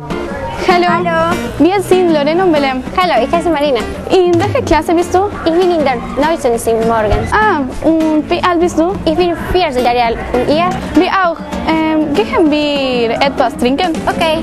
Hallo. Hallo. Wir sind Lorena und Belém. Hallo, ich heiße Marina. In welcher Klasse bist du? Ich bin in der 19. morgens. Ah, und wie alt bist du? Ich bin 14 Jahre alt. Und ihr? Wir auch. Ähm, gehen wir etwas trinken? Okay.